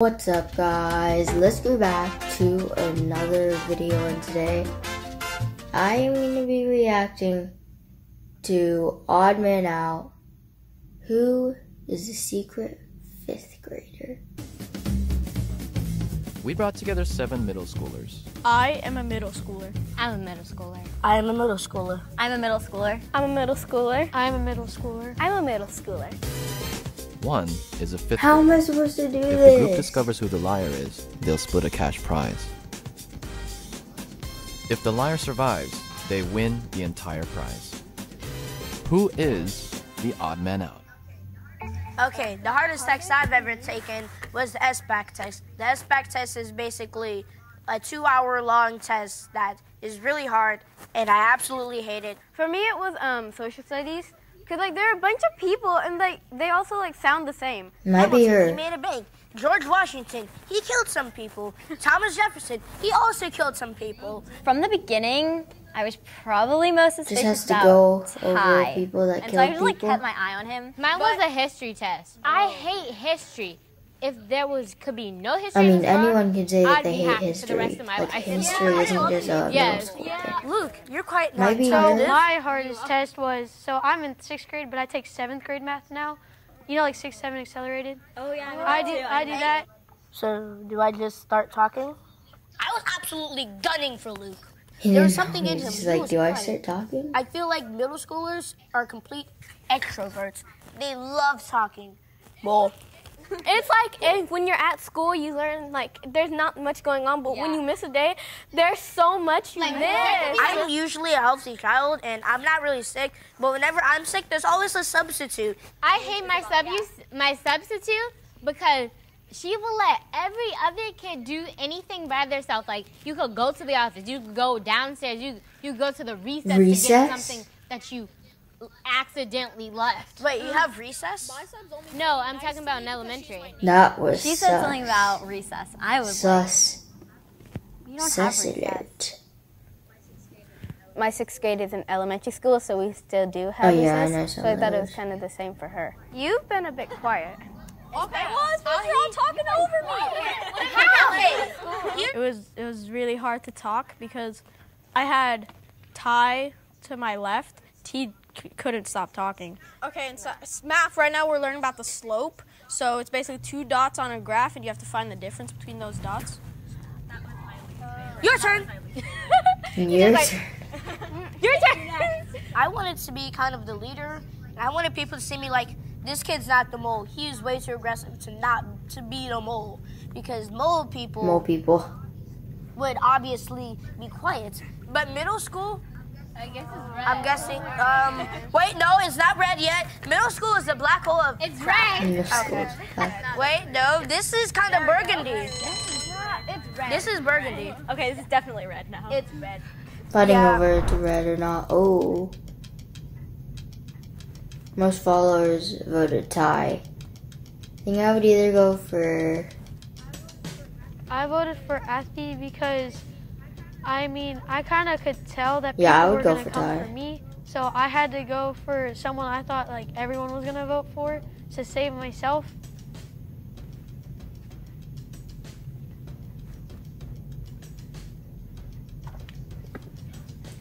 What's up guys? Let's go back to another video and today I am going to be reacting to Odd Man Out. Who is the secret fifth grader? We brought together seven middle schoolers. I am a middle schooler. I'm a middle schooler. I am a middle schooler. I'm a middle schooler. I'm a middle schooler. I'm a middle schooler. I'm a middle schooler. One is a fifth How am I supposed to do If the group discovers who the liar is, they'll split a cash prize. If the liar survives, they win the entire prize. Who is the odd man out? Okay, the hardest test I've ever taken was the SBAC test. The SBAC test is basically a two hour long test that is really hard, and I absolutely hate it. For me, it was um, social studies. Cause like there are a bunch of people and like they also like sound the same. Might be Hamilton, He made a bank. George Washington, he killed some people. Thomas Jefferson, he also killed some people. From the beginning, I was probably most suspicious has to about go over people that and so I kill just like people? kept my eye on him. Mine was a history test. I hate history. If there was could be no history, I mean, this anyone can say that I'd they hate happy for the history. rest of my Like life. history isn't just a middle Yes. school thing. Luke, you're quite Maybe not yours? My hardest test was so I'm in sixth grade, but I take seventh grade math now. You know, like six, seven accelerated. Oh yeah, I do, I do that. So, do I just start talking? I was absolutely gunning for Luke. He There was something in he's him. just He like, was do I quiet. start talking? I feel like middle schoolers are complete extroverts. They love talking. Well, It's like if, when you're at school, you learn like there's not much going on, but when you miss a day, there's so much you miss. I'm usually a healthy child and I'm not really sick, but whenever I'm sick, there's always a substitute. I hate my sub my substitute because she will let every other kid do anything by themselves. Like you could go to the office, you could go downstairs, you you go to the recess, to Recess? get something that you accidentally left. Wait, you have recess? No, I'm talking about in elementary. That was She said sus. something about recess. I was like, sus. you don't have recess. My sixth grade is in elementary school, so we still do have Oh, have yeah, I recess. know so I thought it was kind of the same for her. You've been a bit quiet. Okay, well, it's because you're all talking over me. It was it was really hard to talk because I had Ty to my left. T c- couldn't stop talking. Okay, and so math. Right now we're learning about the slope. So it's basically two dots on a graph, and you have to find the difference between those dots. Your turn. Your like- turn. Your turn. I wanted to be kind of the leader, and I wanted people to see me like, this kid's not the mole. He is way too aggressive to not to be the mole because mole people Mole people. would obviously be quiet. But middle school, I guess red. I'm guessing. Um, wait, no, it's not red yet. Middle school is the black hole of. It's red. In the schools. Wait, no, this is kind of burgundy. It's red. This is burgundy. Okay, this is definitely red now. It's red. Fighting Yeah. over to red or not. Oh. Most followers voted tie. I think I would either go for. I voted for Athie because, I mean, I kind of could tell that people Yeah, I would were go gonna for come Ty. for me, so I had to go for someone I thought like everyone was gonna vote for to save myself.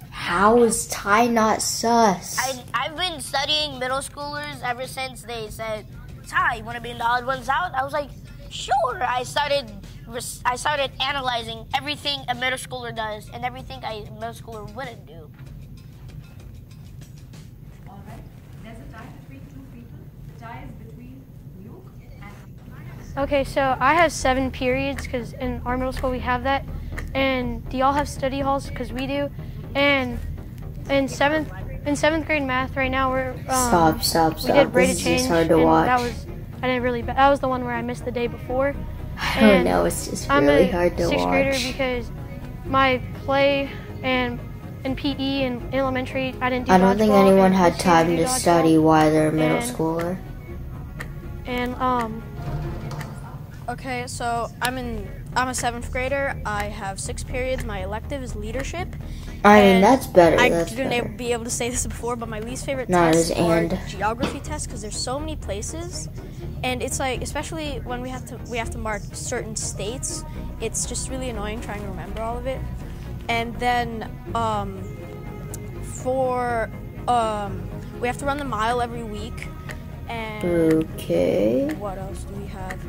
How is Ty not sus? I, I've been studying middle schoolers ever since they said, Ty, you want to be in the odd ones out? I was like, sure. I started res- I started analyzing everything a middle schooler does and everything a middle schooler wouldn't do. Alright, there's a tie between two people. The tie is between Luke and Okay, so I have seven periods because in our middle school we have that, and do y'all have study halls? Because we do, and in seventh in seventh grade math right now we're um, Stop, stop, we did rate This of change, just hard to watch. that was I didn't really that was the one where I missed the day before. I don't and know. It's just I'm really a hard to sixth grader because my play and in PE and elementary I didn't do. I don't think anyone had time we to study why they're a middle And- schooler. And um, Okay, so I'm in. I'm a seventh grader. I have six periods. My elective is leadership. I mean, that's better. I that's didn't better. be able to say this before, but my least favorite tests as are and. geography tests because there's so many places, and it's like especially when we have to we have to mark certain states, it's just really annoying trying to remember all of it. And then um, for um, we have to run the mile every week. And Okay. what else do we have?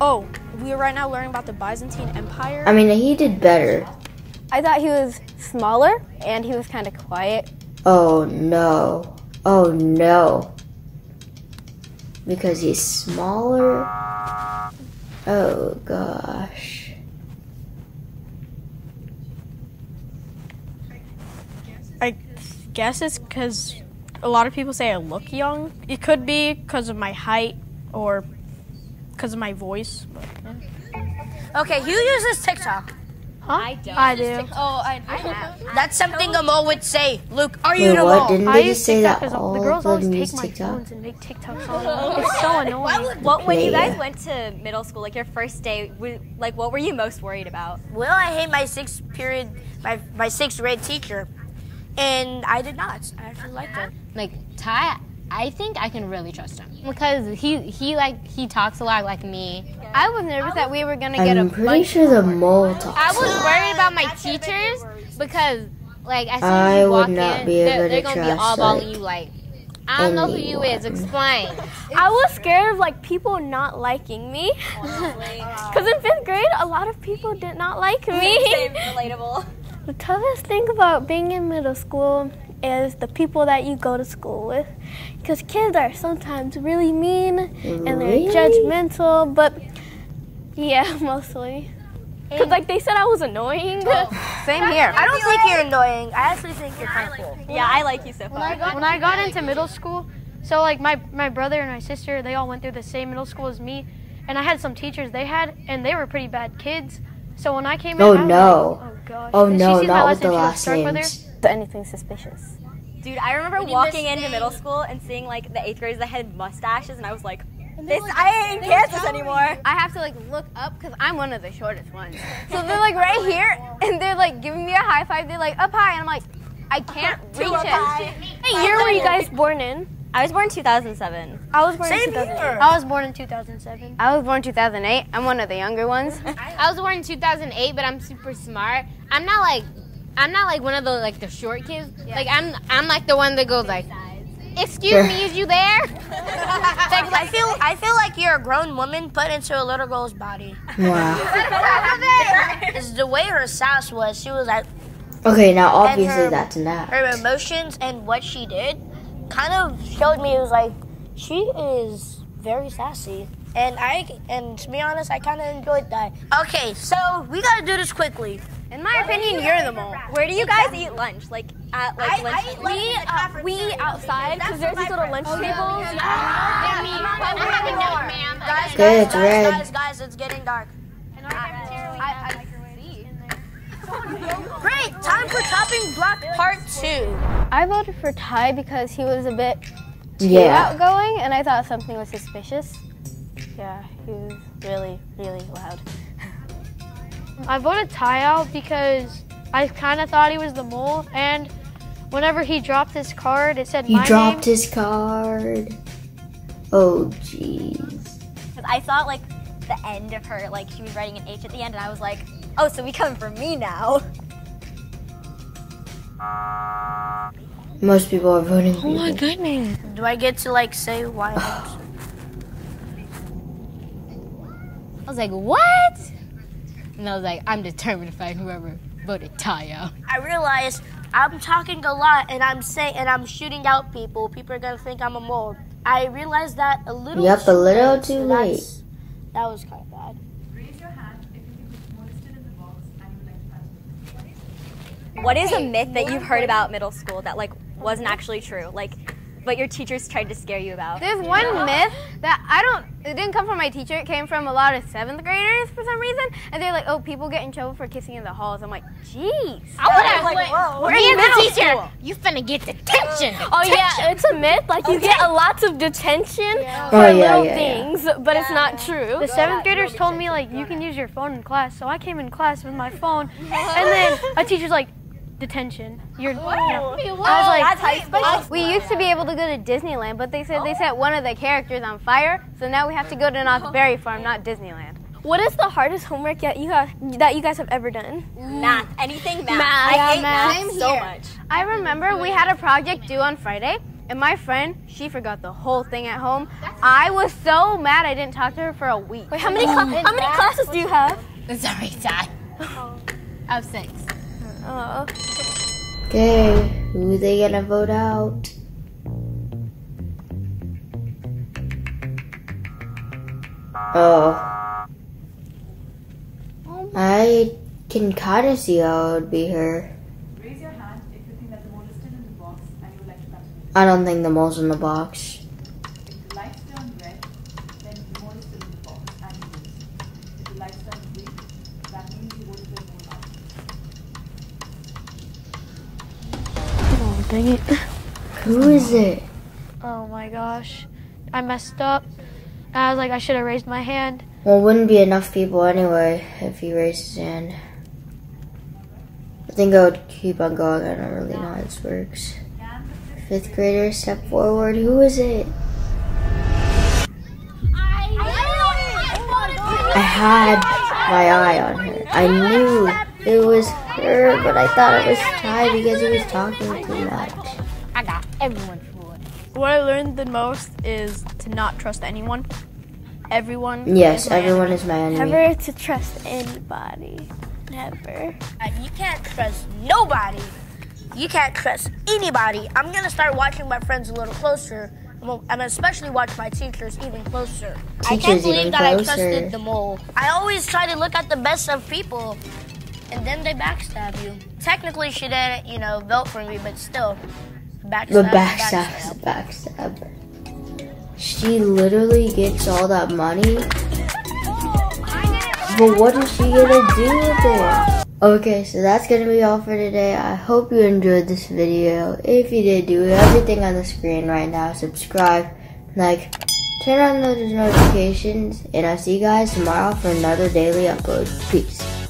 Oh, we are right now learning about the Byzantine Empire. I mean, he did better. I thought he was smaller and he was kind of quiet. Oh no. Oh no. Because he's smaller. Oh gosh. I guess it's because a lot of people say I look young. It could be because of my height or because of my voice. But, yeah. Okay, who uses TikTok? I do. I do. Oh, I, have. That's something Amal would say. Luke, are you Wait, the what? Didn't I they use just say that all the girls always take my TikTok? phones and make TikToks on them. It's so annoying. What when you guys went to middle school, like your first day, w- like what were you most worried about? Well, I hate my sixth period, my, my sixth grade teacher. And I did not. I actually liked her. Like Ty, I think I can really trust him because he he like he talks a lot like me. I was nervous that we were gonna get a I'm pretty bunch. sure the mole talks. I was worried about my teachers because like as soon I as you would walk not in, be they're, they're gonna be trust, all balling like, you like. I don't know who you is. Explain. I was scared of like people not liking me. Because in fifth grade, a lot of people did not like me. relatable. The toughest thing about being in middle school is the people that you go to school with. Because kids are sometimes really mean and they're judgmental, but yeah, mostly. Because like they said I was annoying. Oh, same here. I don't think you're annoying. I actually think you're kind of cool. Yeah, I like you so When I got, when I got into middle school, so like my, my brother and my sister, they all went through the same middle school as me, and I had some teachers they had, and they were pretty bad kids. So when I came in, Oh, I no. like, oh gosh. Oh And she no, sees my not with lesson, the she was last struck with her. names. Anything suspicious. Dude, I remember walking into middle school and seeing like the eighth graders that had mustaches, and I was like, "This, I ain't in Kansas anymore." I have to like look up because I'm one of the shortest ones. So they're like right here and they're like giving me a high five. They're like up high and I'm like, I can't reach up it. high. What year were you guys born in? I was born 2007. I was born in Same 2008. here. I was born in 2007. I was born in 2008. I'm one of the younger ones. I was born in 2008, but I'm super smart. I'm not like I'm not like one of the like the short kids. Like I'm I'm like the one that goes like, "Excuse me, is you there?" I feel I feel like you're a grown woman put into a little girl's body. Wow. It's the way her sass was. She was like Okay, now obviously her- that's not. her emotions and what she did kind of showed me it was like she is very sassy. And I and to be honest, I kind of enjoyed that. Okay, so we gotta do this quickly. In my opinion, you're the mole. Where do you guys eat lunch? Like at like lunch? We uh, we eat outside because there's these little lunch tables. Guys, Okay, guys, it's guys, red. guys, guys, it's getting dark. Great, time for chopping block part two. I voted for Ty because he was a bit too Yeah. outgoing, and I thought something was suspicious. Yeah, he was really, really loud. I voted Ty out because I kind of thought he was the mole, and whenever he dropped his card, it said He my dropped name. his card. Oh jeez. Because I thought like the end of her, like she was writing an H at the end, and I was like, "Oh, so we coming for me now?" Most people are voting for Oh my goodness. Do I get to like say why? I was like, "What?" And I was like, "I'm determined to fight whoever voted Ty out." I realize I'm talking a lot and I'm saying and I'm shooting out people. People are gonna think I'm a mole. I realized that a little. Yep, a little late, too so late. That was kind of bad. Raise your hand if you think it's molested in the box and you like to. What is a myth that you've heard about middle school that like wasn't actually true? Like, but your teachers tried to scare you about? There's one myth that I don't. It didn't come from my teacher. It came from a lot of seventh graders for some reason, and they're like, "Oh, people get in trouble for kissing in the halls." I'm like, "Jeez." I would have like, like, whoa. We're We're in in the middle teacher. school. You finna get detention. Oh yeah, it's a myth. Like you get a lots of detention for Oh, yeah, little yeah, yeah. things, but it's not true. The seventh graders told me like you can use your phone in class, so I came in class with my phone, and then a teacher's like, detention. You're. Oh, Yeah. I was like, That's us- we used to be able to go to Disneyland, but they said they set one of the characters on fire, so now we have to go to Knott's Berry Farm, not Disneyland. What is the hardest homework that you have that you guys have ever done? Math, anything math. Math. I Yeah, hate math. math, so here. much. I remember we had a project due on Friday, and my friend, she forgot the whole thing at home. I was so mad I didn't talk to her for a week. Wait, how many cla- how many classes do you have? Sorry, Ty. I have six. Oh. Okay, who they gonna vote out? Oh. oh. I can kind of see how it would be her. Raise your hand if you think that the mole still in the box and you would like to continue. I don't think the mole's in the box. If the lights turn red, then the mole is still in the box and you lose. If the lights turn green, that means you voted for the mole out. Oh, dang it. Who is it? Oh my gosh. I messed up. I was like, I should have raised my hand. Well, it wouldn't be enough people anyway if he raised his hand. I think I would keep on going. I don't really know how this works. Fifth grader, step forward. Who is it? I had my eye on her. I knew it was her, but I thought it was Ty because he was talking too much. I got everyone for it. What I learned the most is to not trust anyone. Everyone. Yes, is everyone enemy. is my enemy. Never to trust anybody. Never. Uh, You can't trust nobody. You can't trust anybody. I'm gonna start watching my friends a little closer. I'm gonna- I'm gonna especially watch my teachers even closer. I can't believe even that I trusted the mole. I always try to look at the best of people, and then they backstab you. Technically, she didn't, you know, vote for me, but still, backstab. The backstab. backstab, backstab. She literally gets all that money. But what is she gonna do with it? Okay, so that's gonna be all for today. I hope you enjoyed this video. If you did, do everything on the screen right now. Subscribe, like, turn on those notifications, and I'll see you guys tomorrow for another daily upload. Peace.